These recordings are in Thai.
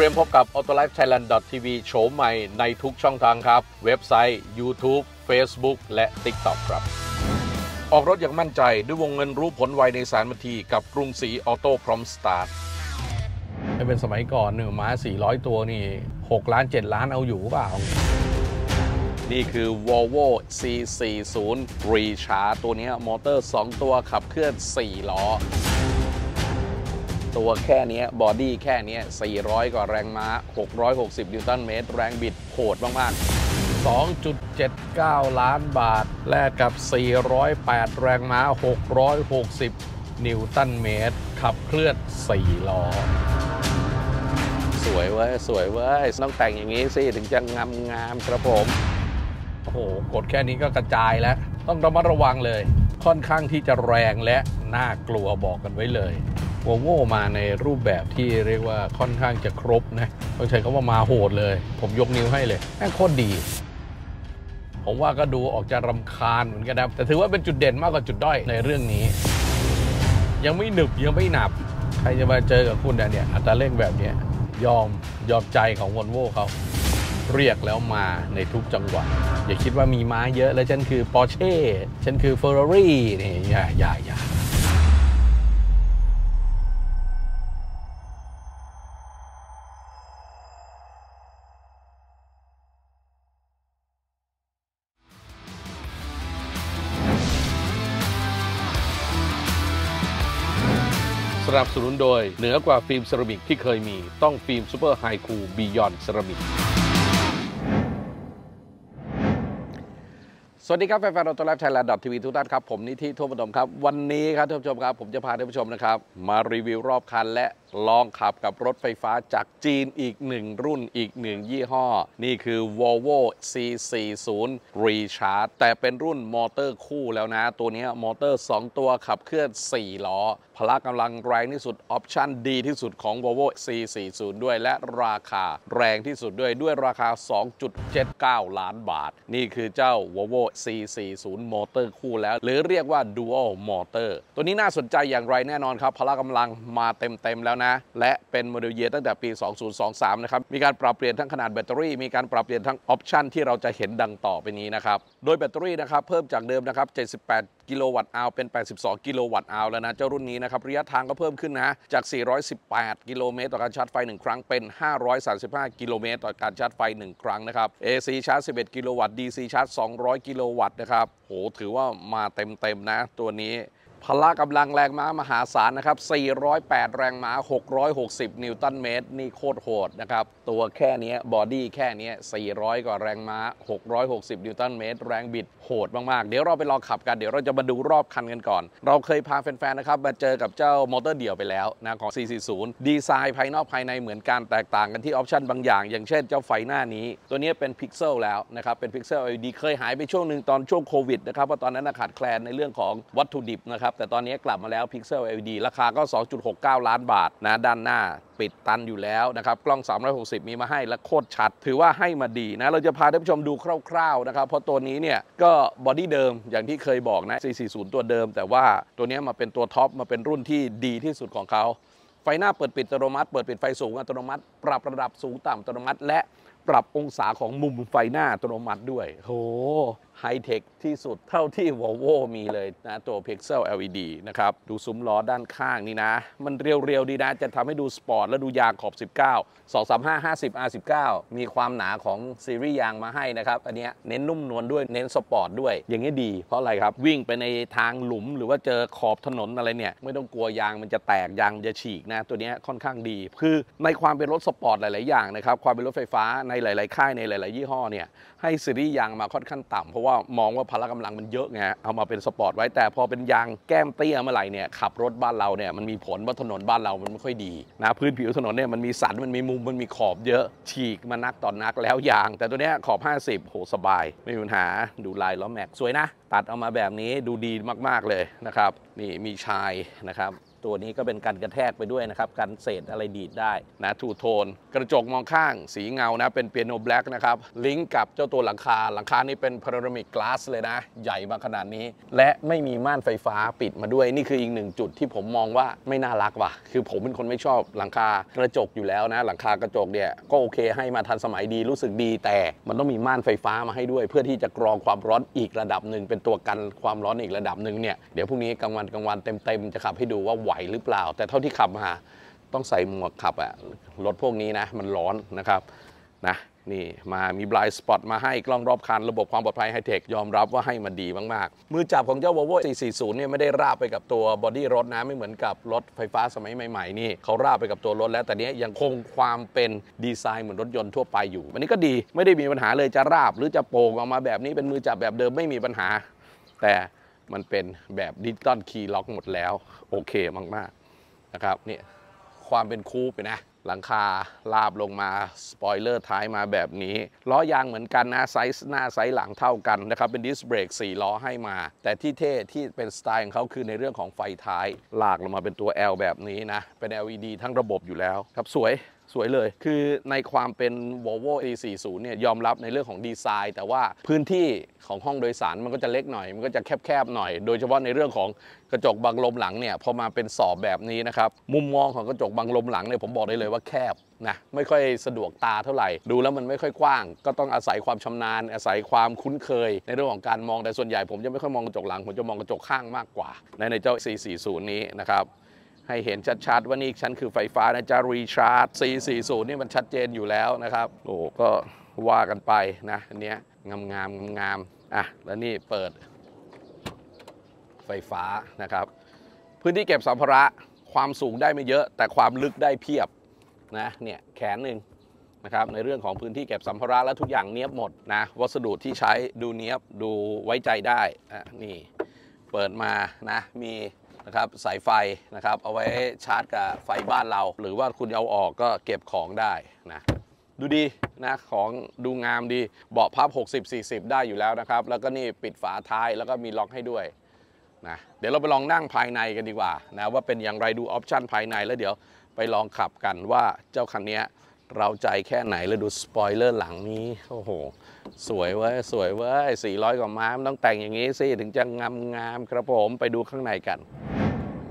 เตรียมพบกับ Autolife Thailand TV โฉมใหม่ในทุกช่องทางครับ เว็บไซต์ YouTube Facebook และ TikTok ครับ ออกรถอย่างมั่นใจด้วยวงเงินรู้ผลไวในสามนาทีกับกรุงศรีออโต้พร้อมสตาร์ทถ้าเป็นสมัยก่อนหนึ่งม้า 400 ตัวนี่ 6 ล้าน 7 ล้านเอาอยู่เปล่า นี่คือ Volvo C40 Recharge ตัวนี้มอเตอร์ 2 ตัวขับเคลื่อน 4 ล้อ ตัวแค่นี้บอดี้แค่นี้ 400 กว่าแรงม้า 660 นิวตันเมตร แรงบิดโหดมากๆ2.79 ล้านบาท แลกกับ 408 แรงม้า 660 นิวตันเมตร ขับเคลื่อน 4 ล้อ สวยเว้ย สวยเว้ย ต้องแต่งอย่างนี้สิ ถึงจะงามงามครับผม โอ้โห กดแค่นี้ก็กระจายแล้ว ต้องระมัดระวังเลย ค่อนข้างที่จะแรงและน่ากลัวบอกกันไว้เลย วอลโวมาในรูปแบบที่เรียกว่าค่อนข้างจะครบนะต้องใช้คำว่ามาโหดเลย ผมยกนิ้วให้เลยแม่งโคตรดี ผมว่าก็ดูออกจะรำคาญเหมือนกันนะแต่ถือว่าเป็นจุดเด่นมากกว่าจุดด้อยในเรื่องนี้ ยังไม่หนึบยังไม่หนับ ใครจะมาเจอกับคุณเนี่ยอัตราเร่งแบบนี้ยยอมยอมใจของวอลโวเขาเรียกแล้วมาในทุกจังหวะอย่าคิดว่ามีม้าเยอะแล้วฉันคือปอร์เช่ฉันคือเฟอร์รารี่นี่อย่าอย่าอย่า นับสนุนโดย เหนือกว่าฟิล์มเซรามิกที่เคยมีต้องฟิล์ม Super Hi-Kool Beyond Ceramic สวัสดีครับแฟนๆ Autolife Thailand TV ทุกท่านครับ ผมนิธิท้วมประถมครับ วันนี้ครับท่านผู้ชมครับ ผมจะพาท่านผู้ชมนะครับ มารีวิวรอบคันและลองขับกับรถไฟฟ้าจากจีนอีกหนึ่งรุ่นอีกหนึ่งยี่ห้อ นี่คือ Volvo C40 Recharge แต่เป็นรุ่นมอเตอร์คู่แล้วนะ ตัวนี้มอเตอร์ 2 ตัวขับเคลื่อน 4 ล้อ พละกำลังแรงที่สุด ออปชั่นดีที่สุดของ Volvo C40 ด้วยและราคาแรงที่สุดด้วยด้วยราคา 2.79 ล้านบาท นี่คือเจ้า Volvo C40 มอเตอร์คู่แล้ว หรือเรียกว่า Dual Motor ตัวนี้น่าสนใจอย่างไรแน่นอนครับพละกำลังมาเต็มๆแล้วนะ และเป็น Model Year ตั้งแต่ปี 2023 นะครับ มีการปรับเปลี่ยนทั้งขนาดแบตเตอรี่ มีการปรับเปลี่ยนทั้งออปชันที่เราจะเห็นดังต่อไปนี้นะครับ โดยแบตเตอรี่นะครับเพิ่มจากเดิมนะครับ78 กิโลวัตต์อาวเป็น 82 กิโลวัตต์อาวแล้วนะเจ้ารุ่นนี้นะครับระยะทางก็เพิ่มขึ้นนะจาก 418 กิโลเมตรต่อการชาร์จไฟ 1 ครั้งเป็น 535 กิโลเมตรต่อการชาร์จไฟ 1 ครั้งนะครับ AC ชาร์จ 11 กิโลวัตต์ DC ชาร์จ 200 กิโลวัตต์นะครับโหถือว่ามาเต็มๆนะตัวนี้ พละกำลังแรงม้ามหาศาลนะครับ 408 แรงม้า 660 นิวตันเมตร นี่โคตรโหดนะครับ ตัวแค่นี้บอดี้แค่นี้ 400 กว่าแรงม้า 660 นิวตันเมตร แรงบิดโหดมากๆ เดี๋ยวเราไปลองขับกัน เดี๋ยวเราจะมาดูรอบคันกันก่อน เราเคยพาแฟนๆ นะครับ มาเจอกับเจ้ามอเตอร์เดี่ยวไปแล้วนะของ 440 ดีไซน์ภายนอกภายในเหมือนกันแตกต่างกันที่ออปชันบางอย่าง อย่างเช่นเจ้าไฟหน้านี้ ตัวนี้เป็นพิกเซลแล้วนะครับ เป็น Pixel LED เคยหายไปช่วงหนึ่งตอนช่วงโควิดนะครับ เพราะตอนนั้นขาดแคลนในเรื่องของวัตถุดิบนะครับแต่ตอนนี้กลับมาแล้ว Pixel LED ราคาก็ 2.69 ล้านบาทนะด้านหน้าปิดตันอยู่แล้วนะครับ กล้อง 360 มีมาให้และโคตรชัด ถือว่าให้มาดีนะ เราจะพาท่านผู้ชมดูคร่าวๆนะครับ เพราะตัวนี้เนี่ยก็บอดี้เดิมอย่างที่เคยบอกนะ 440 ตัวเดิม แต่ว่าตัวนี้มาเป็นตัวท็อปมาเป็นรุ่นที่ดีที่สุดของเขาไฟหน้าเปิดปิดอัตโนมัติ เปิดปิดไฟสูงอัตโนมัติ ปรับระดับสูงต่ำอัตโนมัติ และปรับองศาของมุมไฟหน้าอัตโนมัติด้วยโหไฮเทคที่สุดเท่าที่ Volvo มีเลยนะตัว Pixel LED นะครับ ดูซุ้มล้อด้านข้างนี่นะ มันเรียวๆ ดีนะ จะทำให้ดูสปอร์ตและดูยางขอบ 19 235 50 R19 มีความหนาของซีรีส์ยางมาให้นะครับ อันนี้เน้นนุ่มนวลด้วยเน้นสปอร์ตด้วย อย่างนี้ดีเพราะอะไรครับ วิ่งไปในทางหลุมหรือว่าเจอขอบถนนอะไรเนี่ย ไม่ต้องกลัวยางมันจะแตกยางมันจะฉีกนะ ตัวนี้ค่อนข้างดี คือในความเป็นรถสปอร์ตหลาย ๆ อย่างนะครับความเป็นรถไฟฟ้าในหลาย ๆ ค่ายในหลาย ๆ ยี่ห้อเนี่ยให้ซีรีส์ยางมาค่อนข้างต่ำเพราะว่ามองว่าพละกำลังมันเยอะไงเอามาเป็นสปอร์ตไว้แต่พอเป็นยางแก้มเตี้ยเมื่อไหร่เนี่ยขับรถบ้านเราเนี่ยมันมีผลว่าถนนบ้านเรามันไม่ค่อยดีนะพื้นผิวถนนเนี่ยมันมีสันมันมีมุมมันมีขอบเยอะฉีกมานักต่อนนักแล้วยาง แต่ตัวเนี้ยขอบ 50โหสบาย ไม่มีปัญหาดูลายล้อแม็กสวยนะ ตัดออกมาแบบนี้ดูดีมากๆเลยนะครับนี่มีชายนะครับ ตัวนี้ก็เป็นกันกระแทกไปด้วยนะครับกันเศษอะไรดีดได้นะทูโทน กระจกมองข้างสีเงานะเป็นเปียโนแบล็กนะครับ ลิงก์กับเจ้าตัวหลังคา หลังคานี่เป็นพารามิกกลาสเลยนะ ใหญ่มาขนาดนี้ และไม่มีม่านไฟฟ้าปิดมาด้วยนี่คืออีกหนึ่งจุดที่ผมมองว่าไม่น่ารักว่ะ คือผมเป็นคนไม่ชอบหลังคากระจกอยู่แล้วนะ หลังคากระจกเนี่ยก็โอเคให้มาทันสมัยดีรู้สึกดี แต่มันต้องมีม่านไฟฟ้ามาให้ด้วย เพื่อที่จะกรองความร้อนอีกระดับหนึ่งเป็นตัวกันความร้อนอีกระดับหนึ่งเนี่ยเดี๋ยวพรุ่งนี้กลางวันกลางวันเต็มๆจะขับให้ดูว่าไหวหรือเปล่า แต่เท่าที่ขับมาต้องใส่หมวกขับอะรถพวกนี้นะ มันร้อนนะครับนะนี่มามีบลายสปอตมาให้กล้องรอบคัน ระบบความปลอดภัยไฮเทคยอมรับว่าให้มันดีมาก ๆ มือจับของเจ้า Volvo 440 เนี่ยไม่ได้ราบไปกับตัวบอดี้รถนะ ไม่เหมือนกับรถไฟฟ้าสมัยใหม่ ๆ นี่เขาราบไปกับตัวรถแล้วแต่นี้ยยังคงความเป็นดีไซน์เหมือนรถยนต์ทั่วไปอยู่อันนี้ก็ดีไม่ได้มีปัญหาเลยจะราบหรือจะโป่งออกมาแบบนี้เป็นมือจับแบบเดิมไม่มีปัญหา แต่ มันเป็นแบบ digital key ล็อกหมดแล้วโอเคมากๆนะครับเนี่ยความเป็น coupe นะหลังคาลาดลงมาสปอยเลอร์ท้ายมาแบบนี้ล้อยางเหมือนกันนะไซส์หน้าไซส์หลังเท่ากันนะครับเป็นดิสเบรก4ล้อให้มา แต่ที่เท่ที่เป็นสไตล์ของเขาคือในเรื่องของไฟท้าย ลากลงมาเป็นตัว L แบบนี้นะเป็น LED ทั้งระบบอยู่แล้วครับสวย สวยเลย คือในความเป็น Volvo A40 เนี่ยยอมรับในเรื่องของดีไซน์ แต่ว่าพื้นที่ของห้องโดยสารมันก็จะเล็กหน่อย มันก็จะแคบๆหน่อย โดยเฉพาะในเรื่องของกระจกบังลมหลังเนี่ยพอมาเป็นสอบแบบนี้นะครับมุมมองของกระจกบังลมหลังเนี่ยผมบอกได้เลยว่าแคบนะไม่ค่อยสะดวกตาเท่าไหร่ ดูแล้วมันไม่ค่อยกว้าง ก็ต้องอาศัยความชำนาญ อาศัยความคุ้นเคย ในเรื่องของการมองแต่ส่วนใหญ่ผมจะไม่ค่อยมองกระจกหลังผมจะมองกระจกข้างมากกว่า ในในเจ้า440 นี้นะครับ ให้เห็นชัดๆ ว่านี่ฉันคือไฟฟ้านะจะรีชาร์จ 440 นี่มันชัดเจนอยู่แล้วนะครับ โอ้ก็ว่ากันไปนะอันเนี้ยงามงามๆงามๆอะแล้วนี่เปิด ไฟฟ้านะครับ พื้นที่เก็บสัมภาระความสูงได้ไม่เยอะ แต่ความลึกได้เพียบนะเนี่ยแขนหนึ่งนะครับในเรื่องของพื้นที่เก็บสัมภาระและทุกอย่างเนี้ยบหมดนะวัสดุที่ใช้ดูเนี้ยบดูไว้ใจได้อะนี่เปิดมานะมี นะครับสายไฟนะครับเอาไว้ชาร์จกับไฟบ้านเรา หรือว่าคุณเอาออกก็เก็บของได้นะดูดีนะของดูงามดีเบาะพับ 60-40 ได้อยู่แล้วนะครับ แล้วก็นี่ปิดฝาท้ายแล้วก็มีล็อกให้ด้วยนะเดี๋ยวเราไปลองนั่งภายในกันดีกว่านะว่าเป็นอย่างไรดูออปชันภายในแล้วเดี๋ยวไปลองขับกันว่าเจ้าคันนี้เร้าใจแค่ไหนแล้วดูสปอยเลอร์หลังนี้โอ้โห สวยเว้ยสวยเว้ย400 กว่าม้ามันต้องแต่งอย่างนี้สิ ถึงจะงามงามครับผมไปดูข้างในกัน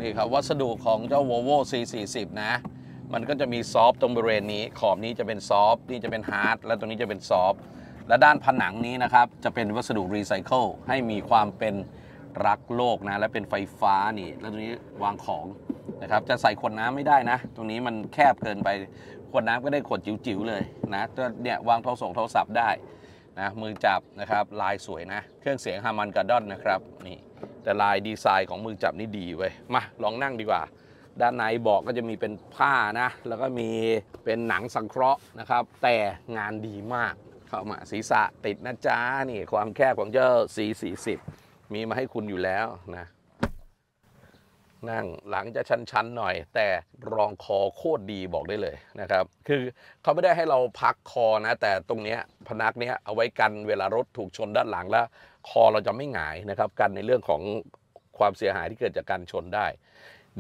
นี่ครับวัสดุของเจ้า Volvo C40 นะ มันก็จะมี soft ตรงบริเวณนี้ ขอบนี้จะเป็น soft นี่จะเป็น hard และตรงนี้จะเป็น soft และด้านผนังนี้นะครับ จะเป็นวัสดุรีไซเคิลให้มีความเป็นรักโลกนะ และเป็นไฟฟ้านี่ แล้วตรงนี้วางของนะครับ จะใส่ขวดน้ำไม่ได้นะ ตรงนี้มันแคบเกินไปขวดน้ำก็ได้ขวดจิ๋วๆเลยนะก็เนี่ยวางโทรศัพท์โทรศัพท์ได้นะมือจับนะครับลายสวยนะ เครื่องเสียงฮามันกาดอนนะครับนี่ แต่ลายดีไซน์ของมือจับนี่ดีเว้ยมาลองนั่งดีกว่า ด้านในเบอกก็จะมีเป็นผ้านะ แล้วก็มีเป็นหนังสังเคราะห์นะครับ แต่งานดีมากเข้ามาศีรษะติดนะจ๊ะนี่ความแคบของเจ้า C40 มีมาให้คุณอยู่แล้วนะนั่งหลังจะชันๆหน่อย แต่รองคอโคตรดีบอกได้เลยนะครับ คือเขาไม่ได้ให้เราพักคอนะ แต่ตรงเนี้ยพนักเนี้ยเอาไว้กันเวลารถถูกชนด้านหลังแล้ว คอเราจะไม่หงายนะครับกันในเรื่องของความเสียหายที่เกิดจากการชนได้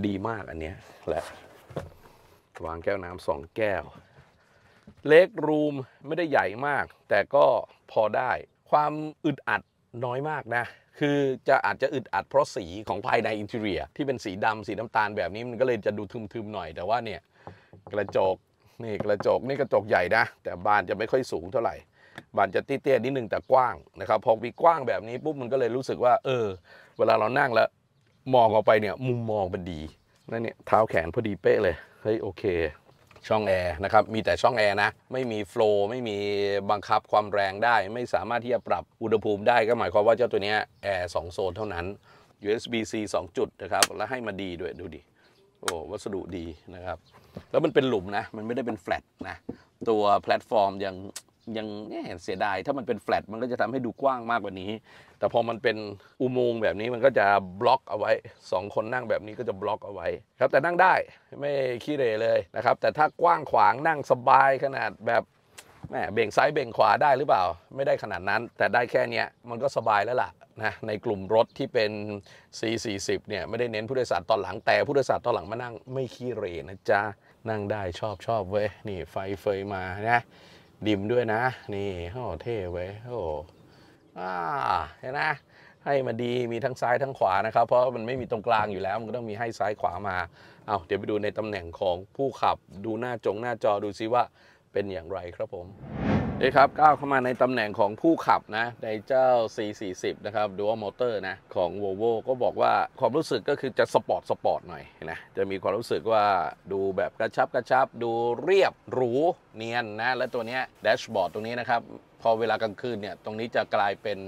ดีมากอันเนี้ยแหละวางแก้วน้ำสองแก้ว เล็กรูมไม่ได้ใหญ่มาก แต่ก็พอได้ ความอึดอัดน้อยมากนะ คือจะอาจจะอึดอัดเพราะสีของภายในอินเท i รีย ที่เป็นสีดำสีน้ำตาลแบบนี้มันก็เลยจะดูทึมๆหน่อยแต่ว่าเนี่ย กระจกนี่กระจกนี่กระจกใหญ่นะ แต่บานจะไม่ค่อยสูงเท่าไหร่ บานจะเตี้ยๆนิดนึงแต่กว้างนะครับพอมีกว้างแบบนี้ปุ๊บมันก็เลยรู้สึกว่า เออ เวลาเรานั่งแล้ว มองออกไปเนี่ย มุมมองมันดีนั่นเนี่ยเท้าแขนพอดีเป๊ะเลยเฮ้ยโอเค ช่องแอร์นะครับมีแต่ช่องแอร์นะ ไม่มี flow ไม่มีบังคับความแรงได้ ไม่สามารถที่จะปรับอุณหภูมิได้ก็หมายความว่าเจ้าตัวเนี้ยแอร์สองโซนเท่านั้น USB-C 2 จุดนะครับ แล้วให้มาดีด้วยดูดิโอ้วัสดุดีนะครับ แล้วมันเป็นหลุมนะ มันไม่ได้เป็นแฟลตนะ ตัวแพลตฟอร์มยัง ยังเนี่ยเสียดายถ้ามันเป็นแฟลตมันก็จะทำให้ดูกว้างมากกว่านี้ แต่พอมันเป็นอุโมงค์แบบนี้มันก็จะบล็อกเอาไว้สองคนนั่งแบบนี้ก็จะบล็อกเอาไว้ ครับแต่นั่งได้ไม่ขี้เหร่เลยนะครับ แต่ถ้ากว้างขวางนั่งสบายขนาดแบบแหมเบ่งซ้ายเบ่งขวาได้หรือเปล่า ไม่ได้ขนาดนั้น แต่ได้แค่เนี้ยมันก็สบายแล้วล่ะนะในกลุ่มรถที่เป็น C40 เนี่ยไม่ได้เน้นผู้โดยสารตอนหลังแต่ผู้โดยสารตอนหลังมานั่งไม่ขี้เหรนะจ๊ะนั่งได้ชอบชอบเว้ยนี่ไฟเฟยมานะ ดิมด้วยนะ นี่โอ้เท่เว้ยโอ้อ่าเห็นไหมให้มาดีมีทั้งซ้ายทั้งขวานะครับ เพราะมันไม่มีตรงกลางอยู่แล้ว มันก็ต้องมีให้ซ้ายขวามาเอาเดี๋ยวไปดูในตำแหน่งของผู้ขับดูหน้าจงหน้าจอดูซิว่าเป็นอย่างไรครับผม นี่ครับก้าวเข้ามาในตำแหน่งของผู้ขับนะในเจ้า C40 นะครับ Dual Motor นะของ Volvo ก็บอกว่าความรู้สึกก็คือจะสปอร์ตสปอร์ตหน่อยนะจะมีความรู้สึกว่าดูแบบกระชับกระชับ ดูเรียบหรูเนียนนะ และตัวนี้แดชบอร์ดตรงนี้นะครับ พอเวลากลางคืนเนี่ย ตรงนี้จะกลายเป็น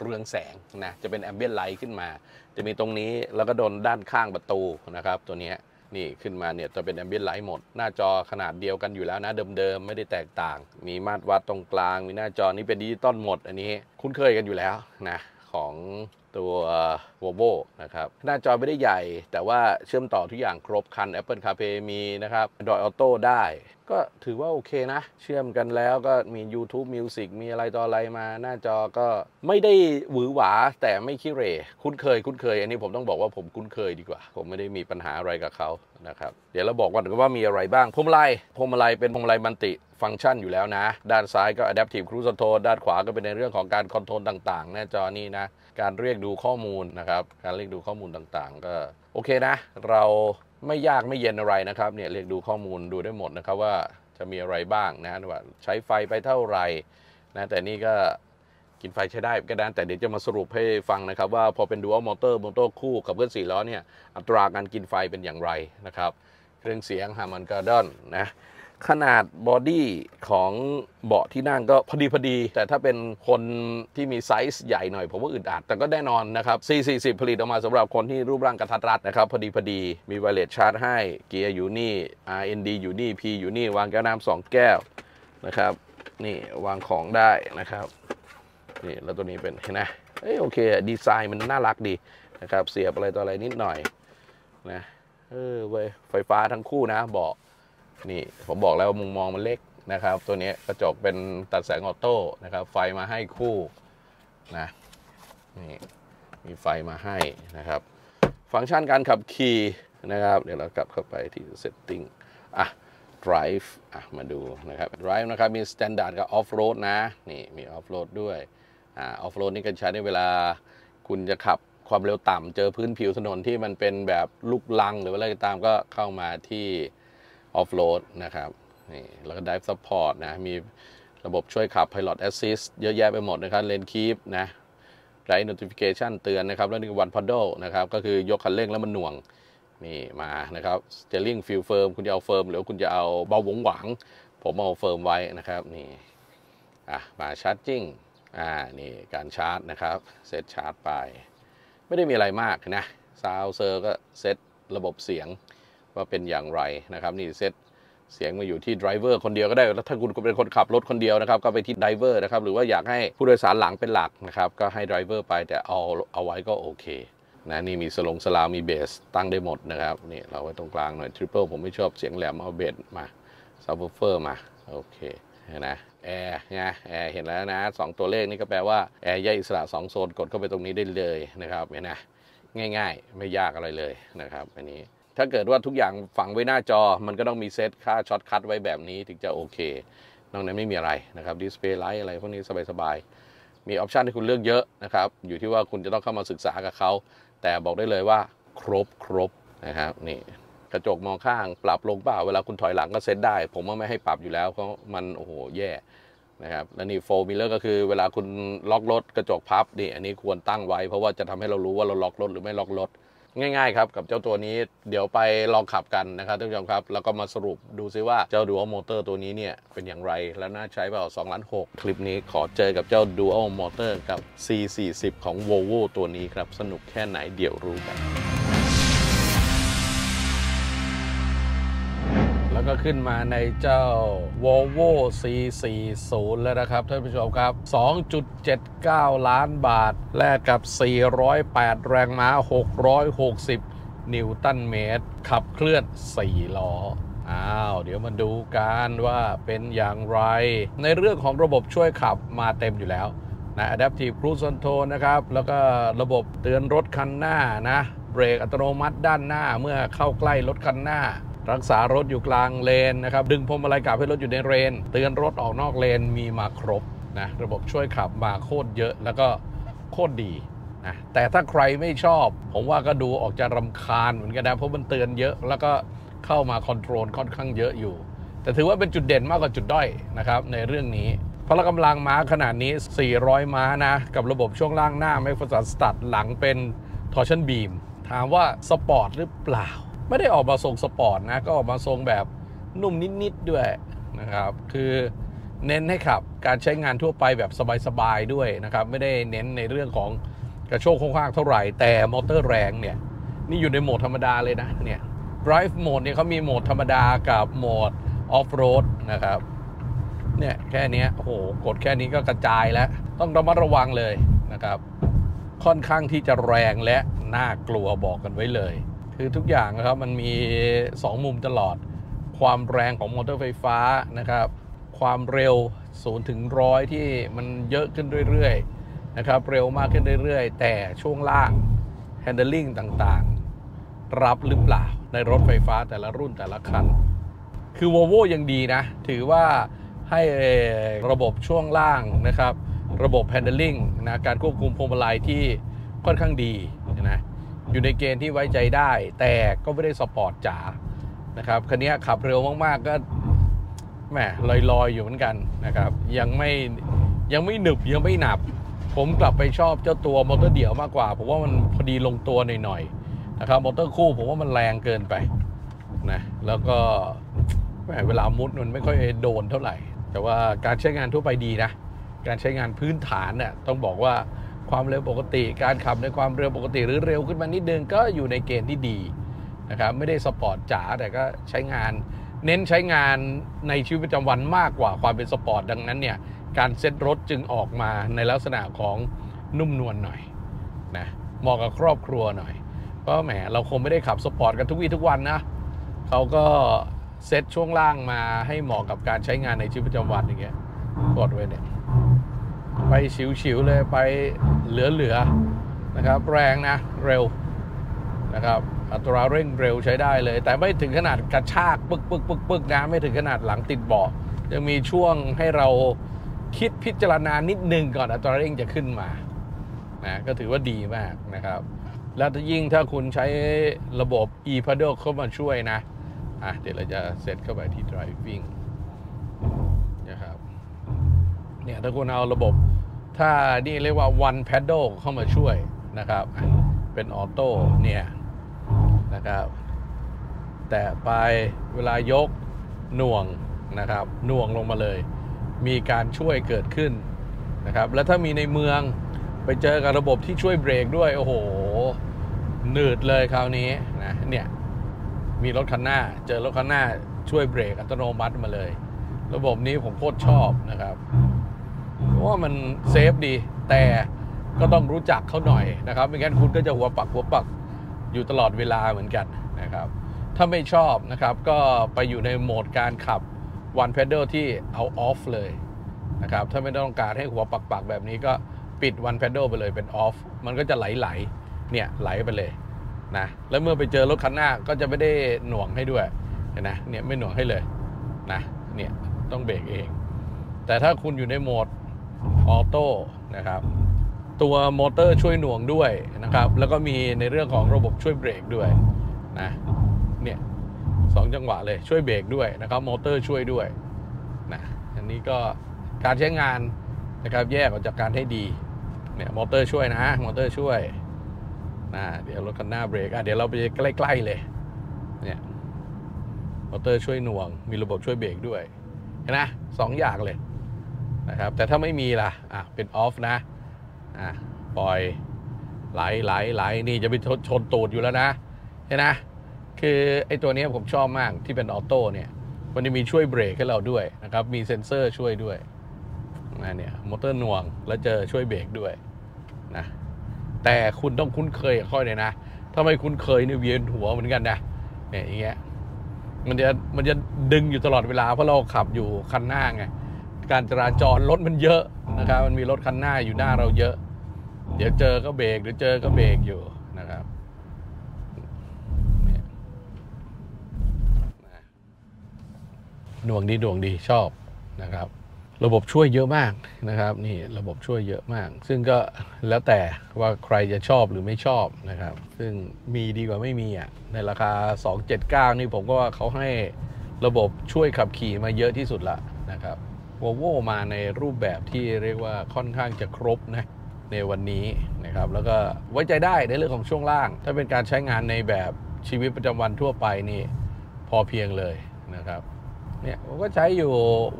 เรืองแสงนะจะเป็น ambient light ขึ้นมา จะมีตรงนี้แล้วก็โดนด้านข้างประตูนะครับตัวนี้ นี่ขึ้นมาเนี่ยจะเป็น ambient light หมด หน้าจอขนาดเดียวกันอยู่แล้วนะเดิมๆ ไม่ได้แตกต่าง มีมาตรวัดตรงกลาง มีหน้าจอนี้เป็นดิจิตอลหมด อันนี้คุ้นเคยกันอยู่แล้วนะ ของตัว Volvo นะครับหน้าจอไม่ได้ใหญ่ แต่ว่าเชื่อมต่อทุกอย่างครบคัน Apple CarPlay มีนะครับ Android Auto ได้ ก็ถือว่าโอเคนะ เชื่อมกันแล้วก็มี YouTube Music มีอะไรต่ออะไรมา หน้าจอก็ไม่ได้หวือหวาแต่ไม่ขี้เรคุ้นเคยคุ้นเคย อันนี้ผมต้องบอกว่าผมคุ้นเคยดีกว่า ผมไม่ได้มีปัญหาอะไรกับเขานะครับเดี๋ยวเราบอกว่าว่ามีอะไรบ้างพวงมาลัยพวงมาลัยเป็นพวงมาลัยมันติ ฟังก์ชันอยู่แล้วนะ ด้านซ้ายก็ Adaptive Cruise Control ด้านขวาก็เป็นในเรื่องของการคอนโทรลต่างๆ หน้าจอนี้นะ การเรียกดูข้อมูลนะครับ การเรียกดูข้อมูลต่างๆ ก็โอเคนะ เราไม่ยากไม่เย็นอะไรนะครับ เนี่ยเรียกดูข้อมูลดูได้หมดนะครับว่าจะมีอะไรบ้างนะว่าใช้ไฟไปเท่าไหร่นะแต่นี่ก็กินไฟใช้ได้ก็ได้แต่เดี๋ยวจะมาสรุปให้ฟังนะครับ ว่าพอเป็น Dual Motor มอเตอร์คู่ขับเคลื่อนสี่ล้อเนี่ยอัตราการกินไฟเป็นอย่างไรนะครับ เครื่องเสียง Harman Kardon นะ ขนาดบอดี้ของเบาะที่นั่งก็พอดีพอดี แต่ถ้าเป็นคนที่มีไซส์ใหญ่หน่อย ผมว่าอึดอัด แต่ก็แน่นอนนะครับ C40 ผลิตออกมาสำหรับคนที่รูปร่างกระทัดรัดนะครับ พอดีพอดีมีไวเลสชาร์จให้ เกียร์อยู่นี่ RND อยู่นี่ P อยู่นี่ วางแก้วน้ำสองแก้วนะครับ นี่วางของได้นะครับนี่แล้วตัวนี้เป็นเห็นไหมเอ้ยโอเค ดีไซน์มันน่ารักดีนะครับเสียบอะไรต่ออะไรนิดหน่อยนะเออเว้ยไฟฟ้าทั้งคู่นะเบาะ นี่ผมบอกแล้วมุมมองมันเล็กนะครับ ตัวนี้กระจกเป็นตัดแสงออโต้นะครับ ไฟมาให้คู่นะนี่มีไฟมาให้นะครับ ฟังก์ชันการขับขี่นะครับ เดี๋ยวเรากลับเข้าไปที่ setting อะ drive อะมาดูนะครับ drive นะครับ มี standard กับ off road นะ นี่มี off road ด้วยอ่า off road นี่ก็ใช้ในเวลาคุณจะขับความเร็วต่ำเจอพื้นผิวถนนที่มันเป็นแบบลูกลังหรืออะไรก็ตามก็เข้ามาที่ ออฟโรดนะครับนี่แล้วก็ Driver Support นะ มีระบบช่วยขับ Pilot Assist เยอะแยะไปหมดนะครับ Lane Keep นะ Drive Notification เตือนนะครับ แล้วนี่ One Pedal นะครับ ก็คือยกคันเร่งแล้วมันหน่วง นี่มานะครับ Steering Feel Firm คุณจะเอา firm หรือคุณจะเอาเบาโหวงเหวง ผมเอา firm ไว้นะครับนี่อะมา charging อ่านี่การชาร์จนะครับเซตชาร์จไป ไม่ได้มีอะไรมากนะซาวเซอร์ก็เซตระบบเสียง ว่าเป็นอย่างไรนะครับนี่เซตเสียงมาอยู่ที่ driver คนเดียวก็ได้ แล้วถ้าคุณเป็นคนขับรถคนเดียวนะครับ ก็ไปที่ driver นะครับ หรือว่าอยากให้ผู้โดยสารหลังเป็นหลักนะครับ ก็ให้ driver ไปแต่เอาเอาไว้ก็โอเคนะนี่มี surround มีเบสตั้งได้หมดนะครับ นี่เราไว้ตรงกลางหน่อย treble ผมไม่ชอบเสียงแหลมเอาเบสมาซับวูเฟอร์มา โอเคเห็นนะแอร์นะแอร์เห็นแล้วนะสองตัวเลขนี่ก็แปลว่าแอร์แยกอิสระ2โซนกดเข้าไปตรงนี้ได้เลยนะครับเห็นนะง่าย ๆ ไม่ยากอะไรเลยนะครับอันนี้ ถ้าเกิดว่าทุกอย่างฝังไว้หน้าจอ มันก็ต้องมีเซตค่า shortcut ไว้แบบนี้ถึงจะโอเค นอกนั้นไม่มีอะไรนะครับ display light อะไรพวกนี้สบายๆ มีออปชันให้คุณเลือกเยอะนะครับ อยู่ที่ว่าคุณจะต้องเข้ามาศึกษากับเขา แต่บอกได้เลยว่าครบครบนะครับนี่กระจกมองข้างปรับลงเปล่า เวลาคุณถอยหลังก็เซตได้ ผมว่าไม่ให้ปรับอยู่แล้วเพราะมันโอ้โหแย่นะครับและนี่ fold mirror ก็คือเวลาคุณล็อกรถกระจกพับนี่อันนี้ควรตั้งไว้เพราะว่าจะทำให้เรารู้ว่าเราล็อกรถหรือไม่ล็อกรถ ง่ายๆครับกับเจ้าตัวนี้เดี๋ยวไปลองขับกันนะครับท่านผู้ชมครับ แล้วก็มาสรุปดูซิว่าเจ้า Dual Motor ตัวนี้เนี่ยเป็นอย่างไรแล้วน่าใช้เปล่า2ล้าน6คลิปนี้ขอเจอกับเจ้า Dual Motor กับ C40 ของ Volvo ตัวนี้ครับ สนุกแค่ไหนเดี๋ยวรู้กัน ก็ขึ้นมาในเจ้า Volvo C40 แล้วนะครับท่านผู้ชมครับ 2.79 ล้านบาท แลกกับ 408 แรงม้า 660 นิวตันเมตร ขับเคลื่อน 4 ล้ออ้าว เดี๋ยวมาดูกันว่าเป็นอย่างไร ในเรื่องของระบบช่วยขับมาเต็มอยู่แล้วนะ Adaptive Cruise Control นะครับ แล้วก็ระบบเตือนรถคันหน้านะ เบรกอัตโนมัติด้านหน้าเมื่อเข้าใกล้รถคันหน้า รักษารถอยู่กลางเลนนะครับ ดึงพวงมาลัยกลับให้รถอยู่ในเลน เตือนรถออกนอกเลนมีมาครบนะระบบช่วยขับมาโคตรเยอะแล้วก็โคตรดีนะแต่ถ้าใครไม่ชอบ ผมว่าก็ดูออกจะรำคาญเหมือนกันนะเพราะมันเตือนเยอะ แล้วก็เข้ามา control ค่อนข้างเยอะอยู่ แต่ถือว่าเป็นจุดเด่นมากกว่าจุดด้อยนะครับในเรื่องนี้พละกำลังม้าขนาดนี้ 400 ม้านะ กับระบบช่วงล่างหน้า MacPherson strut หลังเป็นtorsion beam ถามว่าสปอร์ตหรือเปล่า ไม่ได้ออกมาทรงสปอร์ตนะ ก็ออกมาทรงแบบนุ่มนิดๆด้วยนะครับ คือเน้นให้ขับการใช้งานทั่วไปแบบสบายๆด้วยนะครับ ไม่ได้เน้นในเรื่องของกระโชกโค้งๆเท่าไหร่ แต่มอเตอร์แรงเนี่ย นี่อยู่ในโหมดธรรมดาเลยนะเนี่ย drive mode เนี่ยเขามีโหมดธรรมดากับโหมด off road นะครับเนี่ยแค่นี้โอ้โหกดแค่นี้ก็กระจายแล้ว ต้องระมัดระวังเลยนะครับ ค่อนข้างที่จะแรงและน่ากลัวบอกกันไว้เลย คือทุกอย่างนะครับมันมี 2 มุมตลอด ความแรงของมอเตอร์ไฟฟ้านะครับ ความเร็ว0ถึงร้อยที่มันเยอะขึ้นเรื่อยๆนะครับ เร็วมากขึ้นเรื่อยๆ แต่ช่วงล่าง handling ต่างๆ รับหรือเปล่าในรถไฟฟ้าแต่ละรุ่นแต่ละคัน คือ Volvo ยังดีนะ ถือว่าให้ระบบช่วงล่างนะครับ ระบบ handling นะการควบคุมพวงมาลัยที่ค่อนข้างดีนะ อยู่ในเกณฑ์ที่ไว้ใจได้ แต่ก็ไม่ได้สปอร์ตจ๋านะครับคันนี้ขับเร็วมากๆก็แหมลอยๆอยู่เหมือนกันนะครับ ยังไม่ยังไม่หนึบยังไม่หนับ ผมกลับไปชอบเจ้าตัวมอเตอร์เดี่ยวมากกว่าผมว่ามันพอดีลงตัวหน่อยๆนะครับมอเตอร์คู่ผมว่ามันแรงเกินไปนะแล้วก็แหมเวลามุดมันไม่ค่อยโดนเท่าไหร่ แต่ว่าการใช้งานทั่วไปดีนะ การใช้งานพื้นฐานเนี่ยต้องบอกว่า ความเร็วปกติ การขับในความเร็วปกติ หรือเร็วขึ้นมานิดนึงก็อยู่ในเกณฑ์ที่ดีนะครับไม่ได้สปอร์ตจ๋าแต่ก็ใช้งาน เน้นใช้งานในชีวิตประจำวันมากกว่าความเป็นสปอร์ตดังนั้นเนี่ยการเซ็ตรถจึงออกมาในลักษณะของนุ่มนวลหน่อยนะเหมาะกับครอบครัวหน่อยเพราะแหมเราคงไม่ได้ขับสปอร์ตกันทุกวี่ทุกวันนะเขาก็เซ็ตช่วงล่างมาให้เหมาะกับการใช้งานในชีวิตประจำวันอย่างเงี้ยกดไว้เนี่ย ไปฉิวๆเลยไปเหลือๆนะครับ แรงนะเร็วนะครับอัตราเร่งเร็วใช้ได้เลย แต่ไม่ถึงขนาดกระชากปึกปึกปึกปึกนะไม่ถึงขนาดหลังติดเบาะยังมีช่วงให้เราคิดพิจารณานิดนึงก่อนอัตราเร่งจะขึ้นมานะก็ถือว่าดีมากนะครับ แล้วยิ่งถ้าคุณใช้ระบบ e-pedal เข้ามาช่วยนะอะเดี๋ยวเราจะเซตเข้าไปที่ driving เนี่ยถ้าคุณเอาระบบ ถ้านี่เรียกว่า one pedal เข้ามาช่วยนะครับ เป็นออโต้เนี่ยนะครับ แต่ไปเวลายกหน่วงนะครับหน่วงลงมาเลย มีการช่วยเกิดขึ้นนะครับ แล้วถ้ามีในเมืองไปเจอกับระบบที่ช่วยเบรกด้วย โอ้โหหนืดเลยคราวนี้นะเนี่ยมีรถคันหน้า เจอรถคันหน้าช่วยเบรกอัตโนมัติมาเลย ระบบนี้ผมโคตรชอบนะครับ ว่ามันเซฟดี แต่ก็ต้องรู้จักเขาหน่อยนะครับไม่งั้นคุณก็จะหัวปักหัวปักอยู่ตลอดเวลาเหมือนกันนะครับ ถ้าไม่ชอบนะครับก็ไปอยู่ในโหมดการขับ one pedal ที่เอาออฟเลยนะครับถ้าไม่ต้องการให้หัวปักๆแบบนี้ก็ปิด one pedal ไปเลยเป็นออฟมันก็จะไหลๆเนี่ยไหลไปเลยนะแล้วเมื่อไปเจอรถคันหน้าก็จะไม่ได้หน่วงให้ด้วยเห็นนะเนี่ยไม่หน่วงให้เลยนะเนี่ยต้องเบรกเอง แต่ถ้าคุณอยู่ในโหมด ออโต้นะครับ ตัวมอเตอร์ช่วยหน่วงด้วยนะครับ แล้วก็มีในเรื่องของระบบช่วยเบรกด้วยนะเนี่ยสองจังหวะเลยช่วยเบรกด้วยนะครับมอเตอร์ช่วยด้วยนะอันนี้ก็การใช้งานนะครับแยกออกจากกันให้ดีเนี่ยมอเตอร์ช่วยนะมอเตอร์ช่วยนะเดี๋ยวรถคันหน้าเบรกอะเดี๋ยวเราไปใกล้ ๆเลยเนี่ยมอเตอร์ช่วยหน่วง มีระบบช่วยเบรกด้วยเห็นนะสองอย่างเลย นะครับ แต่ถ้าไม่มีล่ะอะเป็น off นะอะปล่อยไหลไหลไหลนี่จะไปชนตูดอยู่แล้วนะเห็นนะคือไอ้ตัวนี้ผมชอบมากที่เป็นออโต้เนี่ยมันจะมีช่วยเบรกให้เราด้วยนะครับ มีเซ็นเซอร์ช่วยด้วยนะเนี่ยมอเตอร์หน่วงแล้วเจอช่วยเบรกด้วยนะแต่คุณต้องคุ้นเคยค่อยเลยนะถ้าไม่คุ้นเคยเนี่ยเวียนหัวเหมือนกันนะเนี่ยอย่างเงี้ยมันจะมันจะดึงอยู่ตลอดเวลาเพราะเราขับอยู่คันหน้าไง การจราจรรถมันเยอะนะครับ มันมีรถคันหน้าอยู่หน้าเราเยอะ เดี๋ยวเจอก็เบรกเดี๋ยวเจอก็เบรกอยู่นะครับเนี่ยนะดวงดีดวงดีชอบนะครับ ระบบช่วยเยอะมากนะครับ นี่ระบบช่วยเยอะมาก ซึ่งก็แล้วแต่ว่าใครจะชอบหรือไม่ชอบนะครับ ซึ่งมีดีกว่าไม่มีอะในราคา 279 นี่ผมก็ว่าเขาให้ระบบช่วยขับขี่มาเยอะที่สุดละนะครับ วอลโวมาในรูปแบบที่เรียกว่าค่อนข้างจะครบนะในวันนี้นะครับแล้วก็ไว้ใจได้ในเรื่องของช่วงล่าง ถ้าเป็นการใช้งานในแบบชีวิตประจำวันทั่วไปนี่พอเพียงเลยนะครับเนี่ยผมก็ใช้อยู่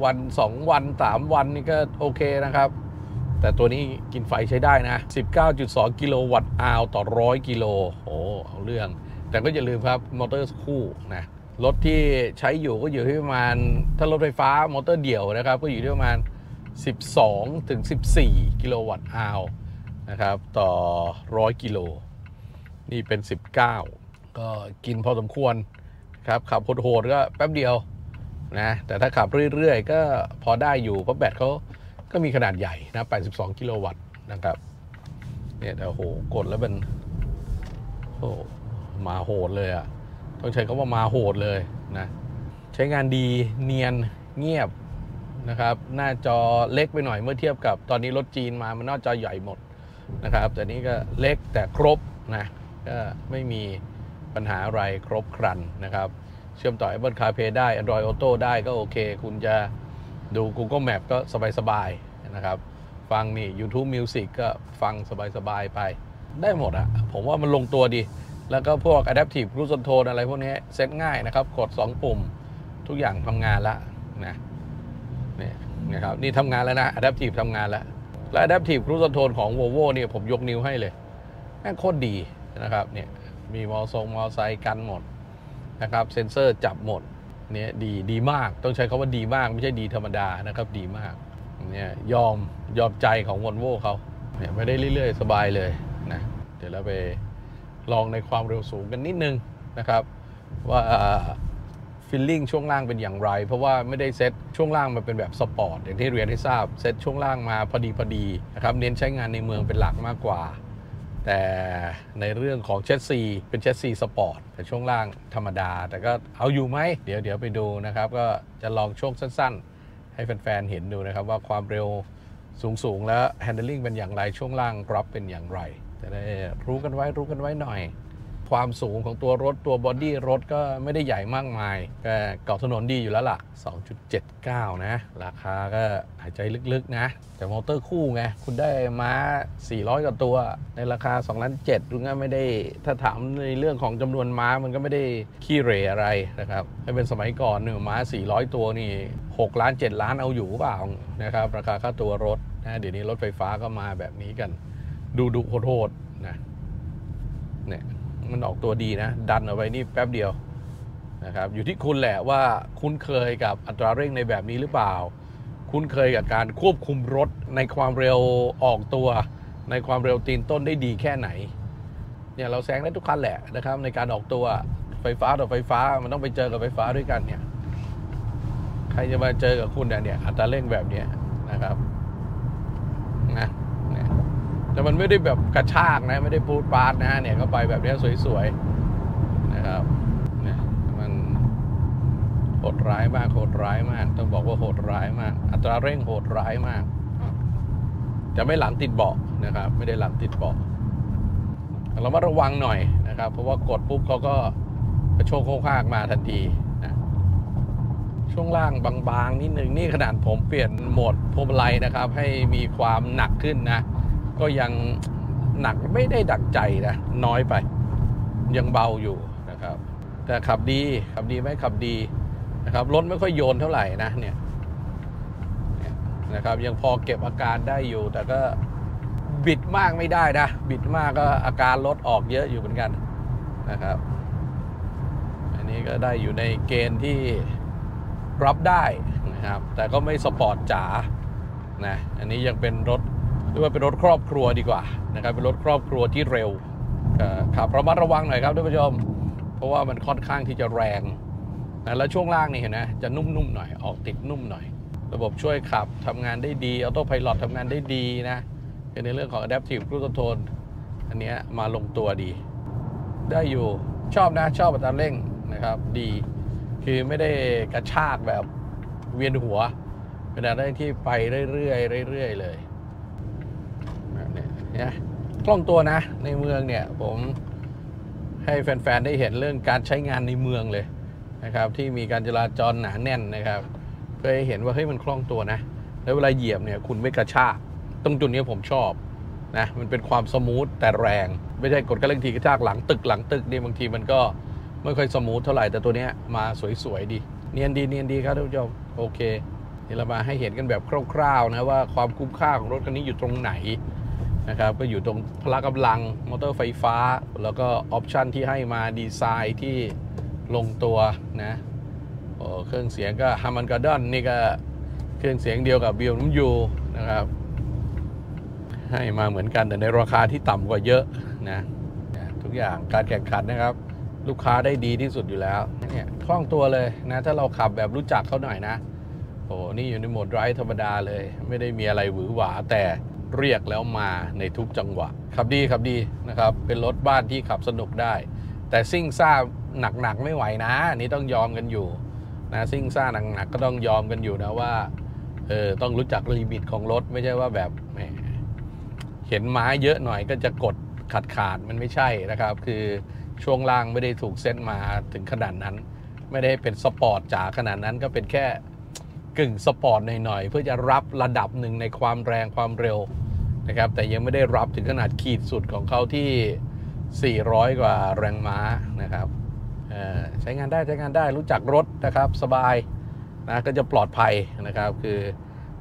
วัน 2 วัน 3 วันนี่ก็โอเคนะครับ แต่ตัวนี้กินไฟใช้ได้นะ 19.2 กิโลวัตต์อาวต่อ 100 กิโลโอ้เอาเรื่อง แต่ก็อย่าลืมครับมอเตอร์คู่นะ รถที่ใช้อยู่ก็อยู่ที่ประมาณ ถ้ารถไฟฟ้ามอเตอร์เดี่ยวนะครับ ก็อยู่ที่ประมาณ 12 ถึง 14 กิโลวัตต์อาวนะครับ ต่อ 100 กิโล นี่เป็น 19 ก็กินพอสมควรครับ ขับโหดๆก็แป๊บเดียวนะ แต่ถ้าขับเรื่อยๆ ก็พอได้อยู่ เพราะแบตเขาก็มีขนาดใหญ่นะ 82 กิโลวัตต์นะครับเนี่ยแต่โหกดแล้วเป็นโอ้มาโหดเลยอะ่ะ ต้องใช้คำว่ามาโหดเลยนะใช้งานดีเนียนเงียบนะครับหน้าจอเล็กไปหน่อยเมื่อเทียบกับตอนนี้รถจีนมามันหน้าจอใหญ่หมดนะครับแต่นี้ก็เล็กแต่ครบนะก็ไม่มีปัญหาอะไรครบครันนะครับเชื่อมต่อ Apple CarPlay ได้ Android Auto ได้ก็โอเค คุณจะดู Google Map ก็สบายๆนะครับ ฟังนี่ YouTube Music ก็ฟังสบายๆไปได้หมดอะผมว่ามันลงตัวดี แล้วก็พวก Adaptive Cruise Control อะไรพวกนี้เซ็ตง่ายนะครับ กด 2 ปุ่มทุกอย่างทำงานแล้วนะนี่นะครับนี่ทำงานแล้วนะ Adaptive ทำงานแล้ว และ Adaptive Cruise Control ของ Volvo เนี่ยผมยกนิ้วให้เลยแม่งโคตรดีนะครับเนี่ยมีมอทรงมอไซค์กันหมดนะครับเซ็นเซอร์จับหมดเนี่ยดีดีมากต้องใช้คำว่าดีมากไม่ใช่ดีธรรมดานะครับดีมากเนี่ยยอมยอมใจของวอลโว่เขาเนี่ยไม่ได้เรื่อยๆ สบายเลยนะเดี๋ยวเราไป ลองในความเร็วสูงกันนิดนึงนะครับ ว่า feeling ช่วงล่างเป็นอย่างไร เพราะว่าไม่ได้เซตช่วงล่างมันเป็นแบบสปอร์ตอย่างที่เรียนให้ทราบเซตช่วงล่างมาพอดีพอดีนะครับเน้นใช้งานในเมืองเป็นหลักมากกว่า แต่ในเรื่องของเชสซีเป็นเชสซีสปอร์ตแต่ช่วงล่างธรรมดา แต่ก็เอาอยู่ไหมเดี๋ยวเดี๋ยวไปดูนะครับ ก็จะลองช่วงสั้น ๆ ให้แฟนๆเห็นดูนะครับว่าความเร็ว สูงๆ แล้ว handling เป็นอย่างไรช่วงล่างกรับเป็นอย่างไร จะได้รู้กันไว้รู้กันไว้หน่อย ความสูงของตัวรถตัว body รถก็ไม่ได้ใหญ่มากมายก็เกาะถนนดีอยู่แล้วล่ะ 2.79 นะ ราคาก็หายใจลึกๆนะ แต่มอเตอร์คู่ไง คุณได้ม้า 400กว่าตัว ในราคา2ล้าน7ดูง่ายไม่ได้ ถ้าถามในเรื่องของจำนวนม้ามันก็ไม่ได้ขี้เหร่อะไรนะครับถ้าเป็นสมัยก่อนหนึ่งม้า 400 ตัวนี่6ล้าน 7 ล้านเอาอยู่เปล่านะครับราคาค่าตัวรถนะเดี๋ยวนี้รถไฟฟ้าก็มาแบบนี้กัน ดูดุโหดๆนะเนี่ย มันออกตัวดีนะ ดันเอาไว้นี่แป๊บเดียวนะครับอยู่ที่คุณแหละว่าคุ้นเคยกับอัตราเร่งในแบบนี้หรือเปล่า คุ้นเคยกับการควบคุมรถในความเร็วออกตัว ในความเร็วตีนต้นได้ดีแค่ไหนเนี่ยเราแซงได้ทุกคันแหละนะครับในการออกตัวไฟฟ้าต่อไฟฟ้ามันต้องไปเจอกับไฟฟ้าด้วยกันเนี่ยใครจะมาเจอกับคุณเนี่ยอัตราเร่งแบบเนี้ยนะครับนะ แต่มันไม่ได้แบบกระชากนะ ไม่ได้ปูดปาดนะเนี่ยก็ไปแบบนี้สวยๆนะครับเนี่ยมันโหดร้ายมากโหดร้ายมาก ต้องบอกว่าโหดร้ายมาก อัตราเร่งโหดร้ายมาก จะไม่หลังติดเบาะนะครับ ไม่ได้หลังติดเบาะเรามาระวังหน่อยนะครับ เพราะว่ากดปุ๊บเขาก็กระโชกโค้งคากมาทันทีนะช่วงล่างบางๆนิดนึงนี่ขนาดผมเปลี่ยนโหมดพวงมาลัยนะครับ ให้มีความหนักขึ้นนะ ก็ยังหนักไม่ได้ดั่งใจนะ น้อยไป ยังเบาอยู่นะครับ แต่ขับดีขับดีไหมขับดีนะครับรถไม่ค่อยโยนเท่าไหร่นะเนี่ยนะครับ ยังพอเก็บอาการได้อยู่ แต่ก็บิดมากไม่ได้นะ บิดมากก็อาการรถออกเยอะอยู่เหมือนกันนะครับ อันนี้ก็ได้อยู่ในเกณฑ์ที่รับได้นะครับ แต่ก็ไม่สปอร์ตจ๋านะอันนี้ยังเป็นรถ รียกว่าเป็นรถครอบครัวดีกว่านะครับเป็นรถครอบครัวที่เร็วขับระมัดระวังหน่อยครับท่านผู้ชมเพราะว่ามันค่อนข้างที่จะแรงนะแล้วช่วงล่างนี่เห็นไหมจะนุ่มๆหน่อยออกติดนุ่มหน่อย ระบบช่วยขับทำงานได้ดีออโต้พายロทำงานได้ดีนะในเรื่องของ Adaptive Cruise Control อันนี้มาลงตัวดี ได้อยู่ชอบนะชอบอัตราเร่งนะครับดีคือไม่ได้กระชากแบบเวียนหัวเป็นอะไรที่ไปเรื่อยๆเรื่อยๆเลย นี้เนี่ยคล่องตัวนะในเมืองเนี่ยผมให้แฟนๆได้เห็นเรื่องการใช้งานในเมืองเลยนะครับที่มีการจราจรหนาแน่นนะครับเพื่อให้เห็นว่าเฮ้ยมันคล่องตัวนะ แล้วเวลาเหยียบเนี่ยคุณไม่กระชากตรงจุดนี้ผมชอบนะมันเป็นความสมูทแต่แรง ไม่ใช่กดกระเร่งทีกระชากหลังตึกหลังตึกนี่บางทีมันก็ไม่ค่อย smooth เท่าไหร่แต่ตัวนี้มาสวยๆดี เนียนดีเนียนดีครับท่านผู้ชมโอเคเดี๋ยวเรามาให้เห็นกันแบบคร่าวๆนะว่าความคุ้มค่าของรถคันนี้อยู่ตรงไหน นะครับก็อยู่ตรงพละกำลังมอเตอร์ไฟฟ้า แล้วก็ออปชันที่ให้มาดีไซน์ที่ลงตัวนะเครื่องเสียงก็ฮามันก r ดอนนี่ก็เครื่องเสียงเดียวกับ BMW นะครับ ให้มาเหมือนกันแต่ในราคาที่ต่ำกว่าเยอะนะทุกอย่างการแข่งขันนะครับ ลูกค้าได้ดีที่สุดอยู่แล้วเนี่ยคล่องตัวเลยนะถ้าเราขับแบบรู้จักเขาหน่อยนะโอ้นี่อยู่ในโหมดไรธรรมดาเลย ไม่ได้มีอะไรหวือหวาแต่ เรียกแล้วมาในทุกจังหวะ ขับดีขับดีนะครับ เป็นรถบ้านที่ขับสนุกได้ แต่ซิ่งซ่าหนักๆไม่ไหวนะอันนี้ต้องยอมกันอยู่นะซิ่งซ่าหนักๆก็ต้องยอมกันอยู่นะว่าเออต้องรู้จักลิมิตของรถไม่ใช่ว่าแบบแหมเห็นม้าเยอะหน่อยก็จะกดขาดขาดมันไม่ใช่นะครับ คือช่วงล่างไม่ได้ถูกเซตมาถึงขนาดนั้น ไม่ได้เป็นสปอร์ตจ๋าขนาดนั้นก็เป็นแค่กึ่งสปอร์ตหน่อยๆเพื่อจะรับระดับหนึ่งในความแรงความเร็ว นะครับแต่ยังไม่ได้รับถึงขนาดขีดสุดของเขาที่ 400 กว่าแรงม้านะครับใช้งานได้ใช้งานได้รู้จักรถนะครับสบายนะก็จะปลอดภัยนะครับ คือ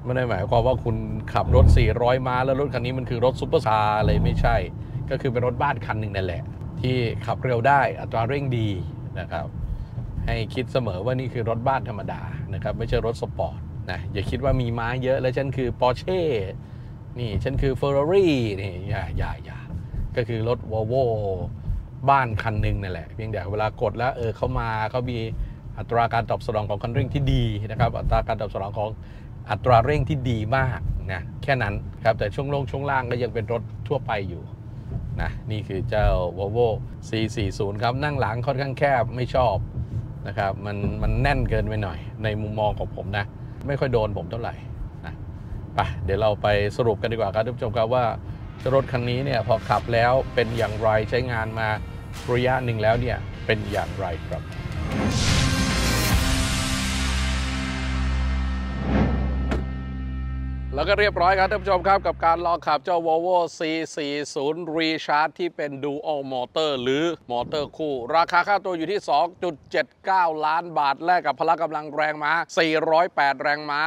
ไม่ได้หมายความว่าคุณขับรถ 400 ม้าแล้วรถคันนี้มันคือรถซุปเปอร์คาร์เลยไม่ใช่ ก็คือเป็นรถบ้านคันหนึ่งนั่นแหละ ที่ขับเร็วได้อัตราเร่งดีนะครับ ให้คิดเสมอว่านี่คือรถบ้านธรรมดานะครับ ไม่ใช่รถสปอร์ตนะอย่าคิดว่ามีม้าเยอะแล้วฉันคือปอร์เช่ นี่ฉันคือเฟอร์รารี่นี่อย่าอย่าอย่าก็คือรถวอลโวบ้านคันหนึ่งนั่นแหละ เพียงแต่เวลากดแล้วเออเขามาเขามีอัตราการตอบสนองของคันเร่งที่ดีนะครับ อัตราการตอบสนองของอัตราเร่งที่ดีมากนะแค่นั้นครับ แต่ช่วงลงช่วงล่างก็ยังเป็นรถทั่วไปอยู่นะนี่คือเจ้า Volvo C40 ครับ นั่งหลังค่อนข้างแคบไม่ชอบนะครับมันมันแน่นเกินไปหน่อย ในมุมมองของผมนะ ไม่ค่อยโดนผมเท่าไหร่ ไปเดี๋ยวเราไปสรุปกันดีกว่าครับทุกผู้ชมครับว่ารถคันนี้เนี่ยพอขับแล้วเป็นอย่างไรใช้งานมาระยะหนึ่งแล้วเนี่ยเป็นอย่างไรครับ แล้วก็เรียบร้อยครับท่านผู้ชมครับ กับการลองขับเจ้า Volvo C40 Recharge ที่เป็น Dual Motor หรือมอเตอร์คู่ ราคาค่าตัวอยู่ที่ 2.79 ล้านบาท แลกกับพละกำลังแรงม้า 408 แรงม้า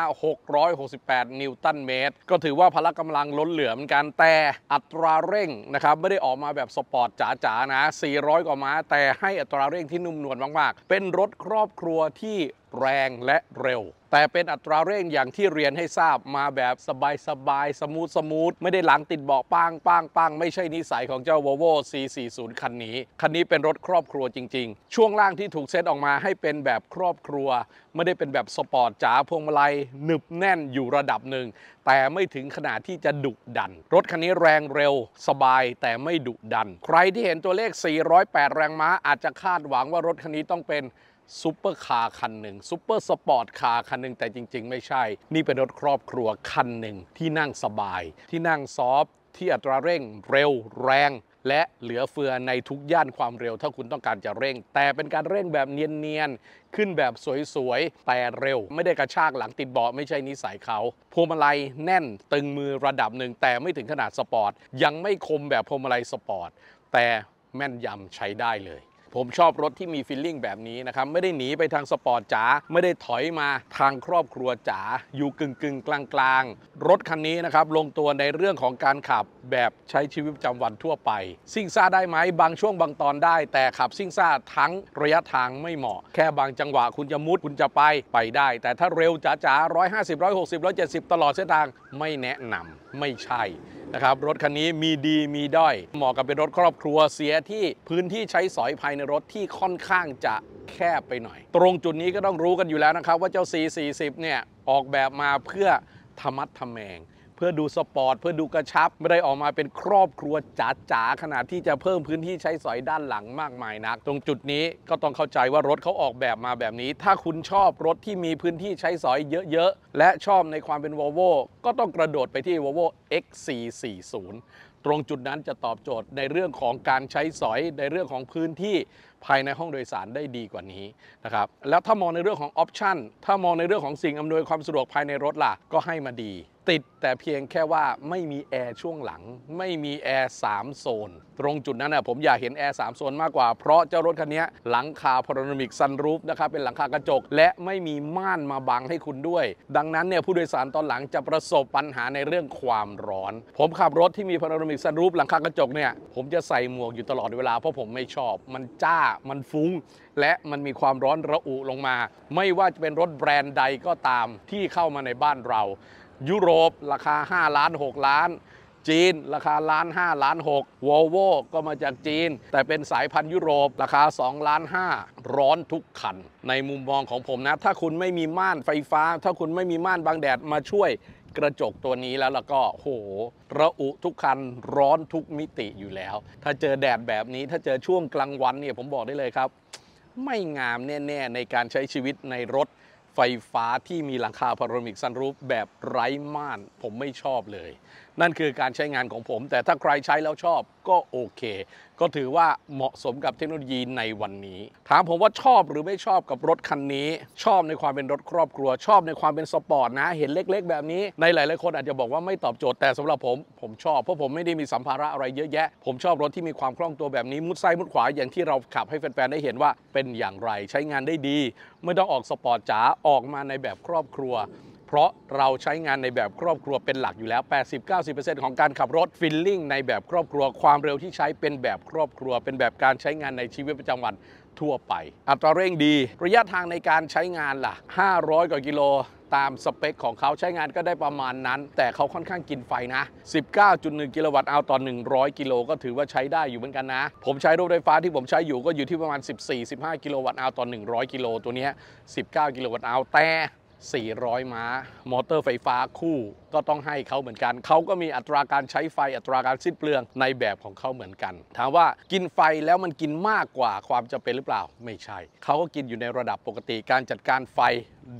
668 นิวตันเมตร ก็ถือว่าพละกำลังล้นเหลือเหมือนกัน แต่อัตราเร่งนะครับ ไม่ได้ออกมาแบบสปอร์ตจ๋าๆนะ 400 กว่าม้า แต่ให้อัตราเร่งที่นุ่มนวลมากๆ เป็นรถครอบครัวที่ แรงและเร็ว แต่เป็นอัตราเร่งอย่างที่เรียนให้ทราบมาแบบสบายสบาย smooth smooth ไม่ได้หลังติดเบาะปังปังปังไม่ใช่นิสัยของเจ้า Volvo C40 คันนี้ คันนี้เป็นรถครอบครัวจริง ๆ ช่วงล่างที่ถูกเซตออกมาให้เป็นแบบครอบครัว ไม่ได้เป็นแบบสปอร์ตจ๋าพวงมาลัยหนึบแน่นอยู่ระดับหนึ่งแต่ไม่ถึงขนาดที่จะดุดัน รถคันนี้แรงเร็วสบายแต่ไม่ดุดัน ใครที่เห็นตัวเลข 408 แรงม้าอาจจะคาดหวังว่ารถคันนี้ต้องเป็น ซูเปอร์คาร์คันหนึ่งซูเปอร์สปอร์ตคาร์คันหนึ่งแต่จริง ๆ ไม่ใช่ นี่เป็นรถครอบครัวคันหนึ่งที่นั่งสบาย ที่นั่ง soft ที่อัตราเร่งเร็วแรง และเหลือเฟือในทุกย่านความเร็ว ถ้าคุณต้องการจะเร่ง แต่เป็นการเร่งแบบเนียนๆขึ้นแบบสวยๆ แต่เร็ว ไม่ได้กระชากหลังติดเบาะไม่ใช่นิสัยเขาพวงมาลัยแน่นตึงมือระดับหนึ่งแต่ไม่ถึงขนาดสปอร์ตยังไม่คมแบบพวงมาลัยสปอร์ตแต่แม่นยำใช้ได้เลย ผมชอบรถที่มี feeling แบบนี้นะครับ ไม่ได้หนีไปทางสปอร์ตจ๋าไม่ได้ถอยมาทางครอบครัวจ๋าอยู่กึ่งกึ่งกลางกลางรถคันนี้นะครับ ลงตัวในเรื่องของการขับแบบใช้ชีวิตประจำวันทั่วไป ซิ่งซ่าได้ไหมบางช่วงบางตอนได้ แต่ขับซิ่งซ่าทั้งระยะทางไม่เหมาะ แค่บางจังหวะคุณจะมุดคุณจะไปไปได้ แต่ถ้าเร็วจ๋าจ๋า150 160 170 ตลอดเส้นทางไม่แนะนำไม่ใช่ นะครับรถคันนี้มีดีมีด้อย เหมาะกับเป็นรถครอบครัวเสียที่พื้นที่ใช้สอยภายในรถที่ค่อนข้างจะแคบไปหน่อย ตรงจุดนี้ก็ต้องรู้กันอยู่แล้วนะครับ ว่าเจ้า C40 เนี่ยออกแบบมาเพื่อธรรมัดทแมง เพื่อดูสปอร์ตเพื่อดูกระชับ ไม่ได้ออกมาเป็นครอบครัวจ๋าๆขนาดที่จะเพิ่มพื้นที่ใช้สอยด้านหลังมากมายนัก ตรงจุดนี้ก็ต้องเข้าใจว่ารถเขาออกแบบมาแบบนี้ ถ้าคุณชอบรถที่มีพื้นที่ใช้สอยเยอะๆ และชอบในความเป็น Volvo ก็ต้องกระโดดไปที่ Volvo XC40 ตรงจุดนั้นจะตอบโจทย์ในเรื่องของการใช้สอยในเรื่องของพื้นที่ภายในห้องโดยสารได้ดีกว่านี้นะครับแล้วถ้ามองในเรื่องของออปชันถ้ามองในเรื่องของสิ่งอำนวยความสะดวกภายในรถล่ะก็ให้มาดี ติดแต่เพียงแค่ว่าไม่มีแอร์ช่วงหลัง ไม่มีแอร์3โซน ตรงจุดนั้นนะผมอยากเห็นแอร์3โซนมากกว่า เพราะเจ้ารถคันนี้หลังคา panoramic sunroof นะครับเป็นหลังคากระจก และไม่มีม่านมาบังให้คุณด้วย ดังนั้นเนี่ยผู้โดยสารตอนหลังจะประสบปัญหาในเรื่องความร้อน ผมขับรถที่มี panoramic sunroof หลังคากระจกเนี่ยผมจะใส่หมวกอยู่ตลอดเวลาเพราะผมไม่ชอบ มันจ้ามันฟุ้ง และมันมีความร้อนระอุลงมา ไม่ว่าจะเป็นรถแบรนด์ใดก็ตามที่เข้ามาในบ้านเรา ยุโรปราคา 5 ล้าน 6 ล้าน จีน ราคาล้าน5ล้าน6วอลโวก็มาจากจีน แต่เป็นสายพันธุ์ยุโรป ราคา 2 ล้าน5ร้อนทุกคัน ในมุมมองของผมนะ ถ้าคุณไม่มีม่านไฟฟ้า ถ้าคุณไม่มีม่านบังแดดมาช่วยกระจกตัวนี้แล้วแล้วก็โห ระอุทุกคันร้อนทุกมิติอยู่แล้ว ถ้าเจอแดดแบบนี้ถ้าเจอช่วงกลางวันเนี่ยผมบอกได้เลยครับ ไม่งามแน่ ๆ ในการใช้ชีวิตในรถ ไฟฟ้าที่มีหลังคา panoramic sunroof แบบไร้ม่าน ผมไม่ชอบเลย นั่นคือการใช้งานของผม แต่ถ้าใครใช้แล้วชอบก็โอเค ก็ถือว่าเหมาะสมกับเทคโนโลยีในวันนี้ ถามผมว่าชอบหรือไม่ชอบกับรถคันนี้ ชอบในความเป็นรถครอบครัว ชอบในความเป็นสปอร์ตนะ เห็นเล็กๆ แบบนี้ ในหลายๆคนอาจจะบอกว่าไม่ตอบโจทย์แต่สำหรับผม ผมชอบเพราะผมไม่ได้มีสัมภาระอะไรเยอะแยะ ผมชอบรถที่มีความคล่องตัวแบบนี้มุดซ้ายมุดขวาอย่างที่เราขับให้แฟนๆได้เห็นว่าเป็นอย่างไรใช้งานได้ดี ไม่ต้องออกสปอร์ตจ๋าออกมาในแบบครอบครัว เพราะเราใช้งานในแบบครอบครัวเป็นหลักอยู่แล้ว 80-90%ของการขับรถ feeling ในแบบครอบครัวความเร็วที่ใช้เป็นแบบครอบครัว เป็นแบบการใช้งานในชีวิตประจำวันทั่วไป อัตราเร่งดี ระยะทางในการใช้งานล่ะ 500 กว่ากิโลตามสเปคของเขาใช้งานก็ได้ประมาณนั้น แต่เขาค่อนข้างกินไฟนะ 19.1 กิโลวัตต์เอาต่อ 100 กิโลก็ถือว่าใช้ได้อยู่เหมือนกันนะ ผมใช้รถไฟฟ้าที่ผมใช้อยู่ก็อยู่ที่ประมาณ 14-15 กิโลวัตต์เอาต่อ 100 กิโลตัวนี้ย19 กิโลวัตต์เอาแต่ 400 ม้า มอเตอร์ไฟฟ้าคู่ก็ต้องให้เขาเหมือนกัน เขาก็มีอัตราการใช้ไฟอัตราการสิ้นเปลืองในแบบของเขาเหมือนกัน ถามว่ากินไฟแล้วมันกินมากกว่าความจำเป็นหรือเปล่า ไม่ใช่ เขาก็กินอยู่ในระดับปกติ การจัดการไฟ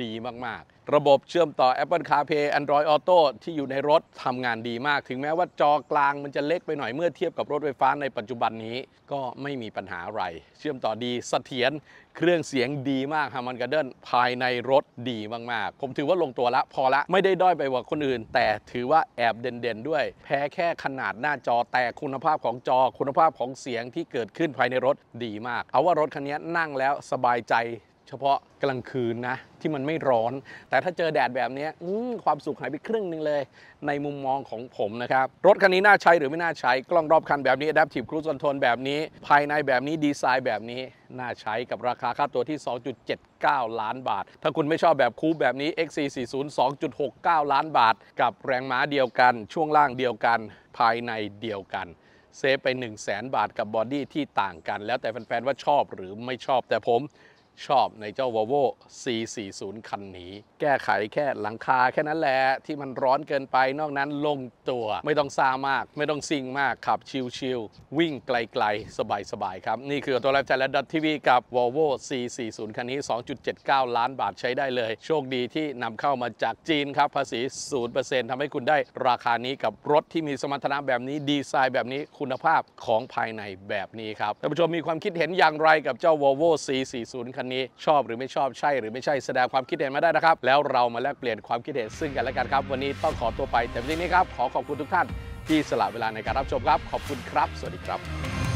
ดีมากๆ ระบบเชื่อมต่อ Apple CarPlay Android Auto ที่อยู่ในรถทำงานดีมาก ถึงแม้ว่าจอกลางมันจะเล็กไปหน่อยเมื่อเทียบกับรถไฟฟ้าในปัจจุบันนี้ก็ไม่มีปัญหาอะไร เชื่อมต่อดีเสถียรเครื่องเสียงดีมากฮามันการ์เดนภายในรถดีมากๆ ผมถือว่าลงตัวละพอละไม่ได้ด้อยไปกว่าคนอื่น แต่ถือว่าแอบเด่นๆด้วย แพ้แค่ขนาดหน้าจอแต่คุณภาพของจอคุณภาพของเสียงที่เกิดขึ้นภายในรถดีมาก เอาว่ารถคันนี้นั่งแล้วสบายใจ เฉพาะกลางคืนนะ ที่มันไม่ร้อน แต่ถ้าเจอแดดแบบนี้ความสุขหายไปครึ่งหนึ่งเลย ในมุมมองของผมนะครับ รถคันนี้น่าใช้หรือไม่น่าใช้ กล้องรอบคันแบบนี้ Adaptive Cruise Control แบบนี้ ภายในแบบนี้ดีไซน์แบบนี้ น่าใช้กับราคาค่าตัวที่ 2.79 ล้านบาท ถ้าคุณไม่ชอบแบบ coupe แบบนี้ XC40 2.69 ล้านบาท กับแรงม้าเดียวกัน ช่วงล่างเดียวกัน ภายในเดียวกัน save ไป 1 0 0 0 0 บาทกับบอดี้ที่ต่างกัน แล้วแต่แฟนๆว่าชอบหรือไม่ชอบแต่ผม ชอบในเจ้า Volvo C40 คันนี้ แก้ไขแค่หลังคาแค่นั้นแหละ ที่มันร้อนเกินไปนอกนั้นลงตัว ไม่ต้องซ่ามาก ไม่ต้องซิ่งมากขับชิลๆวิ่งไกลๆ สบายๆ ครับ นี่คือตัวไลฟ์ไทยและดัตทีวีกับ Volvo C40 คันนี้ 2.79 ล้านบาทใช้ได้เลย โชคดีที่นำเข้ามาจากจีนครับ ภาษี 0%ทำให้คุณได้ราคานี้กับรถที่มีสมรรถนะแบบนี้ดีไซน์แบบนี้คุณภาพของภายในแบบนี้ครับท่านผู้ชมมีความคิดเห็นอย่างไรกับเจ้า Volvo C40 คันนี้ชอบหรือไม่ชอบใช่หรือไม่ใช่แสดงความคิดเห็นมาได้นะครับ แล้วเรามาแลกเปลี่ยนความคิดเห็นซึ่งกันและกันครับ วันนี้ต้องขอตัวไปแต่วันนี้ครับขอขอบคุณทุกท่านที่สละเวลาในการรับชมครับ ขอบคุณครับ สวัสดีครับ